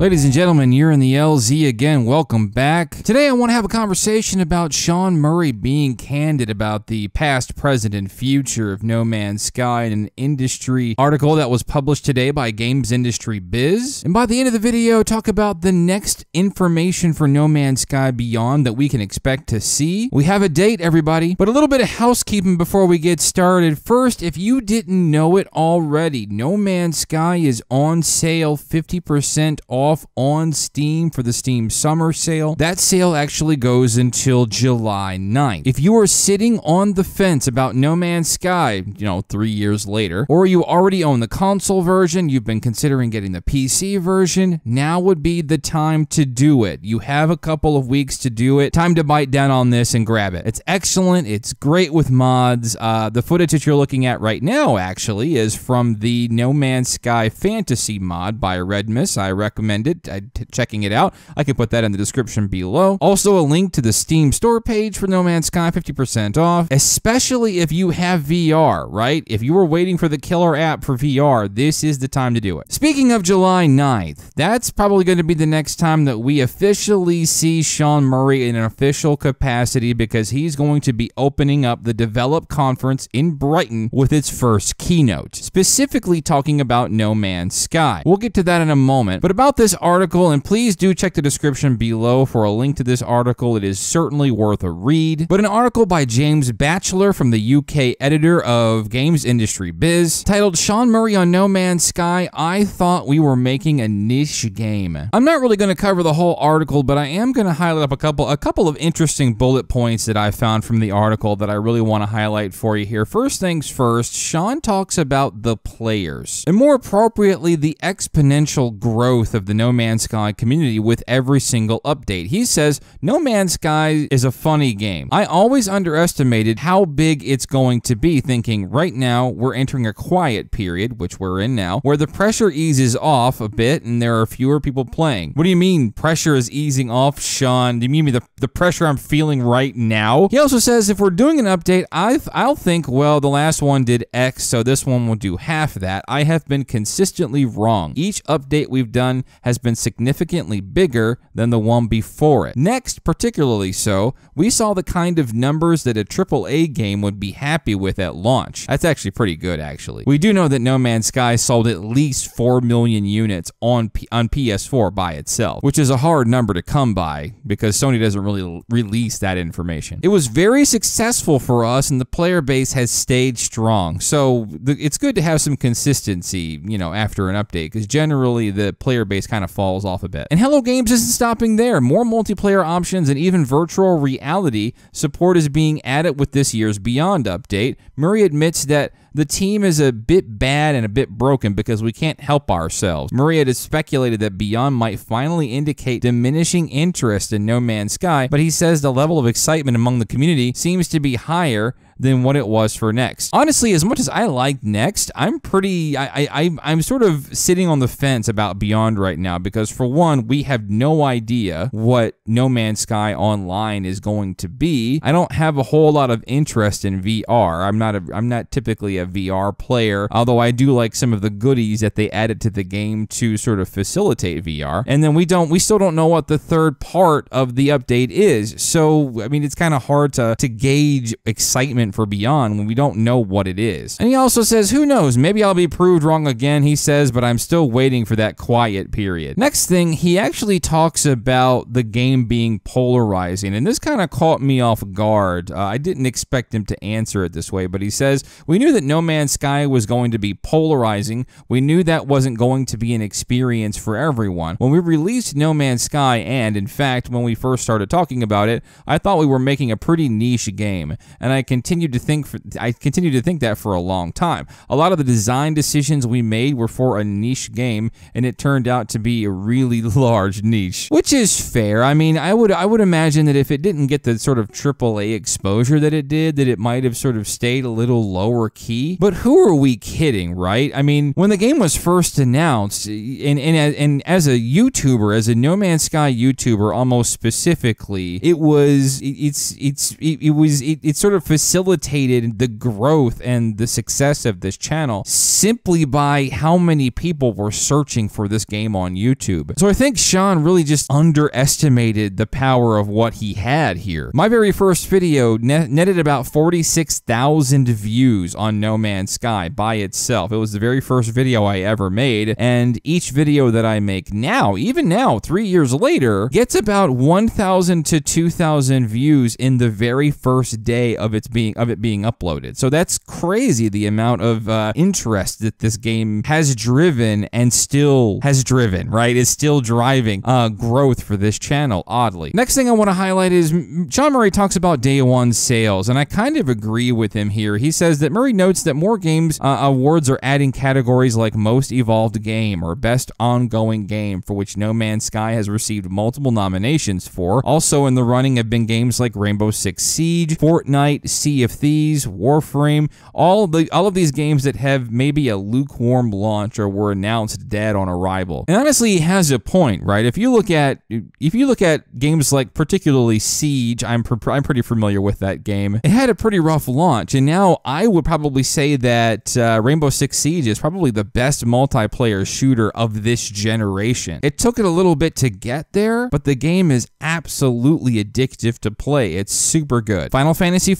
Ladies and gentlemen, you're in the LZ again. Welcome back. Today I want to have a conversation about Sean Murray being candid about the past, present, and future of No Man's Sky in an industry article that was published today by Games Industry Biz. And by the end of the video, talk about the next information for No Man's Sky Beyond that we can expect to see. We have a date, everybody, but a little bit of housekeeping before we get started. First, if you didn't know it already, No Man's Sky is on sale 50% off off on Steam for the Steam Summer Sale. That sale actually goes until July 9th. If you are sitting on the fence about No Man's Sky, you know, three years later, or you already own the console version, you've been considering getting the PC version, now would be the time to do it. You have a couple of weeks to do it. Time to bite down on this and grab it. It's excellent. It's great with mods. Uh, the footage that you're looking at right now, actually, is from the No Man's Sky Fantasy mod by Redmas. I recommend recommend it, checking it out. I can put that in the description below. Also, a link to the Steam store page for No Man's Sky, 50% off, especially if you have VR, right? If you were waiting for the killer app for VR, this is the time to do it. Speaking of July 9th, that's probably going to be the next time that we officially see Sean Murray in an official capacity because he's going to be opening up the Develop Conference in Brighton with its first keynote, specifically talking about No Man's Sky. We'll get to that in a moment, but about this this article, and please do check the description below for a link to this article. It is certainly worth a read. But an article by James Batchelor from the UK editor of Games Industry Biz titled Sean Murray on No Man's Sky, I thought we were making a niche game. I'm not really going to cover the whole article, but I am going to highlight up a couple a couple of interesting bullet points that I found from the article that I really want to highlight for you here. First things first, Sean talks about the players, and more appropriately, the exponential growth of the no Man's Sky community with every single update. He says, No Man's Sky is a funny game. I always underestimated how big it's going to be, thinking right now we're entering a quiet period, which we're in now, where the pressure eases off a bit and there are fewer people playing. What do you mean pressure is easing off, Sean? Do you mean the, the pressure I'm feeling right now? He also says if we're doing an update, i I'll think, well, the last one did X, so this one will do half that. I have been consistently wrong. Each update we've done has has been significantly bigger than the one before it. Next, particularly so, we saw the kind of numbers that a AAA game would be happy with at launch. That's actually pretty good, actually. We do know that No Man's Sky sold at least 4 million units on, P on PS4 by itself, which is a hard number to come by because Sony doesn't really release that information. It was very successful for us and the player base has stayed strong. So it's good to have some consistency, you know, after an update because generally the player base kind of falls off a bit. And Hello Games isn't stopping there. More multiplayer options and even virtual reality support is being added with this year's Beyond update. Murray admits that the team is a bit bad and a bit broken because we can't help ourselves. Murray has speculated that Beyond might finally indicate diminishing interest in No Man's Sky, but he says the level of excitement among the community seems to be higher than what it was for Next. Honestly, as much as I like Next, I'm pretty, I, I, I'm sort of sitting on the fence about Beyond right now because for one, we have no idea what No Man's Sky Online is going to be. I don't have a whole lot of interest in VR. I'm not a, I'm not typically a VR player, although I do like some of the goodies that they added to the game to sort of facilitate VR. And then we don't, we still don't know what the third part of the update is. So, I mean, it's kind of hard to, to gauge excitement for Beyond when we don't know what it is. And he also says, who knows, maybe I'll be proved wrong again, he says, but I'm still waiting for that quiet period. Next thing, he actually talks about the game being polarizing, and this kind of caught me off guard. Uh, I didn't expect him to answer it this way, but he says, we knew that No Man's Sky was going to be polarizing. We knew that wasn't going to be an experience for everyone. When we released No Man's Sky, and in fact, when we first started talking about it, I thought we were making a pretty niche game, and I continue continued to think for, I continued to think that for a long time. A lot of the design decisions we made were for a niche game, and it turned out to be a really large niche, which is fair. I mean, I would I would imagine that if it didn't get the sort of AAA exposure that it did, that it might have sort of stayed a little lower key. But who are we kidding, right? I mean, when the game was first announced, and, and, and as a YouTuber, as a No Man's Sky YouTuber, almost specifically, it was, it's, it's, it, it was, it, it sort of facilitated the growth and the success of this channel simply by how many people were searching for this game on YouTube. So I think Sean really just underestimated the power of what he had here. My very first video net netted about 46,000 views on No Man's Sky by itself. It was the very first video I ever made, and each video that I make now, even now, three years later, gets about 1,000 to 2,000 views in the very first day of its being of it being uploaded. So that's crazy the amount of uh, interest that this game has driven and still has driven, right? Is still driving uh, growth for this channel, oddly. Next thing I want to highlight is Sean Murray talks about day one sales, and I kind of agree with him here. He says that Murray notes that more games uh, awards are adding categories like most evolved game or best ongoing game, for which No Man's Sky has received multiple nominations for. Also in the running have been games like Rainbow Six Siege, Fortnite, Sea of Thieves, Warframe, all the all of these games that have maybe a lukewarm launch or were announced dead on arrival. And honestly, he has a point, right? If you look at if you look at games like particularly Siege, I'm I'm pretty familiar with that game. It had a pretty rough launch, and now I would probably say that uh, Rainbow Six Siege is probably the best multiplayer shooter of this generation. It took it a little bit to get there, but the game is absolutely addictive to play. It's super good. Final Fantasy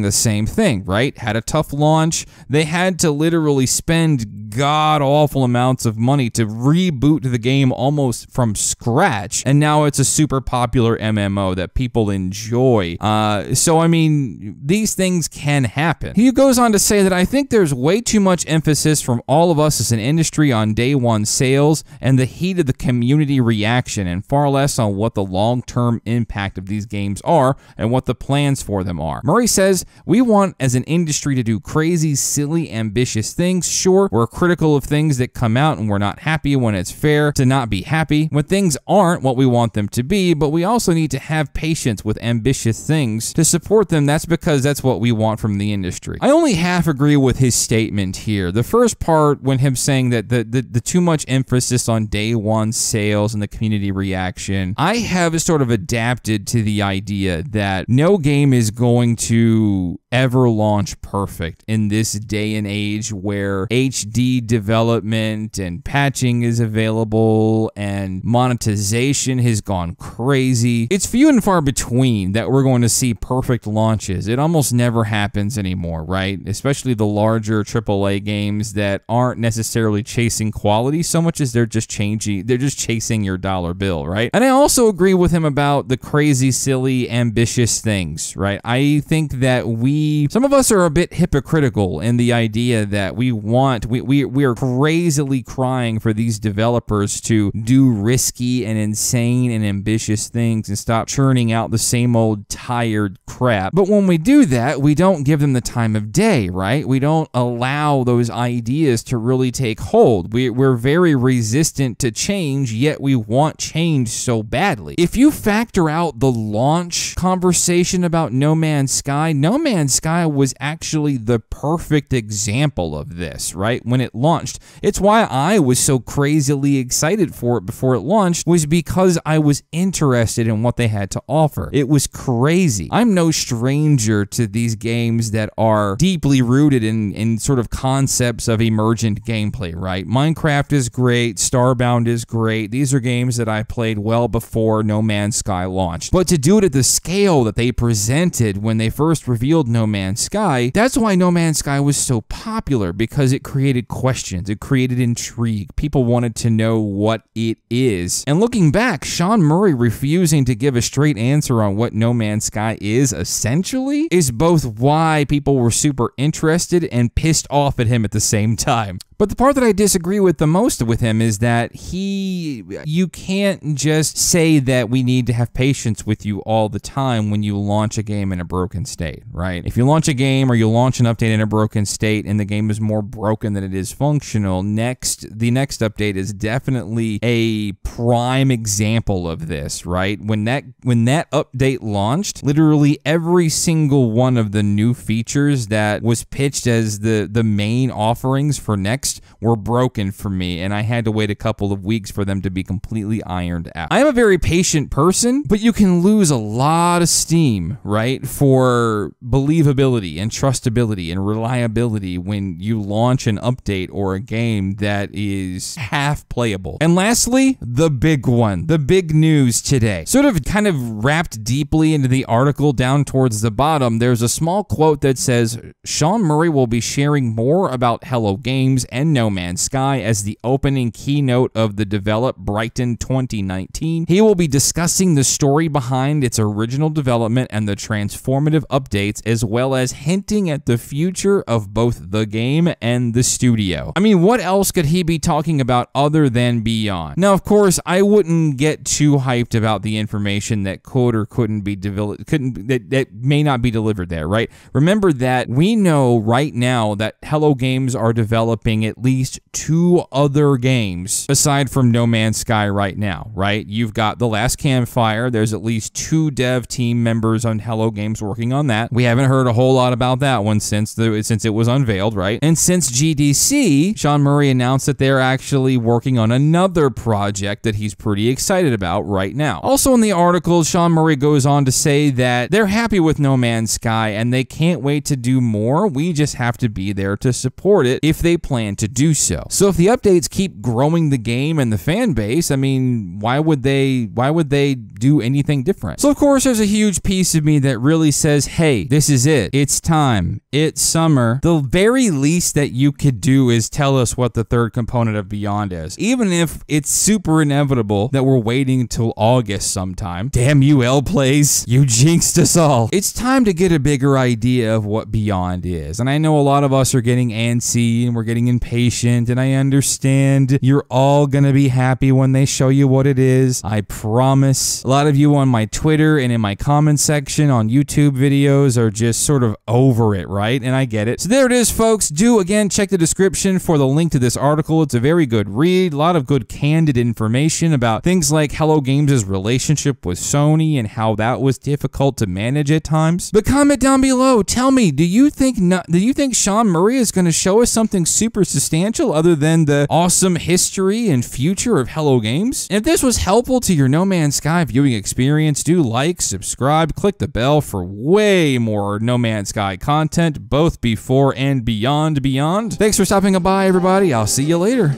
XIV, the same thing, right? Had a tough launch. They had to literally spend god awful amounts of money to reboot the game almost from scratch, and now it's a super popular MMO that people enjoy. Uh, so, I mean, these things can happen. He goes on to say that I think there's way too much emphasis from all of us as an industry on day one sales and the heat of the community reaction, and far less on what the long term impact of these games are and what the plans for them are. Murray says, We want as an industry to do crazy, silly, ambitious things. Sure, we're critical of things that come out and we're not happy when it's fair to not be happy, when things aren't what we want them to be, but we also need to have patience with ambitious things to support them. That's because that's what we want from the industry. I only half agree with his statement here. The first part, when him saying that the, the, the too much emphasis on day one sales and the community reaction, I have sort of adapted to the idea that no game is going to ever launch perfect in this day and age where HD development and patching is available and monetization has gone crazy. It's few and far between that we're going to see perfect launches. It almost never happens anymore, right? Especially the larger AAA games that aren't necessarily chasing quality so much as they're just changing, they're just chasing your dollar bill, right? And I also agree with him about the crazy, silly, ambitious things, right? I think that we some of us are a bit hypocritical in the idea that we want we we we are crazily crying for these developers to do risky and insane and ambitious things and stop churning out the same old tired crap. But when we do that, we don't give them the time of day, right? We don't allow those ideas to really take hold. We, we're very resistant to change, yet we want change so badly. If you factor out the launch conversation about No Man's Sky, No Man's Sky was actually the perfect example of this, right? When it launched. It's why I was so crazily excited for it before it launched was because I was interested in what they had to offer. It was crazy. I'm no stranger to these games that are deeply rooted in, in sort of concepts of emergent gameplay, right? Minecraft is great, Starbound is great. These are games that I played well before No Man's Sky launched. But to do it at the scale that they presented when they first revealed No Man's Sky, that's why No Man's Sky was so popular because it created questions, it created intrigue. People wanted to know what it is. And looking back, Sean Murray refusing to give a straight answer on what No Man's Sky is essentially is both why people were super interested and pissed off at him at the same time. But the part that I disagree with the most with him is that he, you can't just say that we need to have patience with you all the time when you launch a game in a broken state, right? If you launch a game or you launch an update in a broken state and the game is more broken than it is functional, next, the next update is definitely a prime example of this, right? When that, when that update launched, literally every single one of the new features that was pitched as the, the main offerings for Next were broken for me, and I had to wait a couple of weeks for them to be completely ironed out. I am a very patient person, but you can lose a lot of steam, right, for believability and trustability and reliability when you launch an update or a game that is half playable. And lastly, the big one, the big news today. Sort of kind of wrapped deeply into the article down towards the bottom, there's a small quote that says Sean Murray will be sharing more about Hello Games and No Man's Sky as the opening keynote of the Develop Brighton 2019. He will be discussing the story behind its original development and the transformative updates, as well as hinting at the future of both the game and the studio. I mean, what else could he be talking about other than Beyond? Now, of course, I wouldn't get too hyped about the information that could or couldn't be developed, couldn't that, that may not be delivered there, right? Remember that we know right now that Hello Games are developing at least two other games aside from No Man's Sky right now, right? You've got The Last Campfire. There's at least two dev team members on Hello Games working on that. We haven't heard a whole lot about that one since the since it was unveiled, right? And since GDC, Sean Murray announced that they're actually working on another project that he's pretty excited about right now. Also in the article, Sean Murray goes on to say that they're happy with No Man's Sky and they can't wait to do more. We just have to be there to support it if they plan to do so. So if the updates keep growing the game and the fan base, I mean, why would they why would they do anything different? So of course there's a huge piece of me that really says, "Hey, this is it. It's time. It's summer." The very least that you could do is tell us what the third component of Beyond is. Even if it's super inevitable that we're waiting until August sometime. Damn you, L plays. You jinxed us all. It's time to get a bigger idea of what Beyond is. And I know a lot of us are getting antsy and we're getting impatient, and I understand you're all gonna be happy when they show you what it is. I promise. A lot of you on my Twitter and in my comment section on YouTube videos are just sort of over it, right? And I get it. So there it is, folks. Do again check the description for the link to this article. It's a very good read, a lot of good candid information about things like Hello Games' relationship with Sony and how that was difficult to manage at times. But comment down below. Tell me, do you think not, do you think Sean Murray is going to show us something super substantial other than the awesome history and future of Hello Games? And if this was helpful to your No Man's Sky viewing experience, do like, subscribe, click the bell for way more No Man's Sky content, both before and beyond beyond. Thanks for stopping by, everybody. I'll see you later.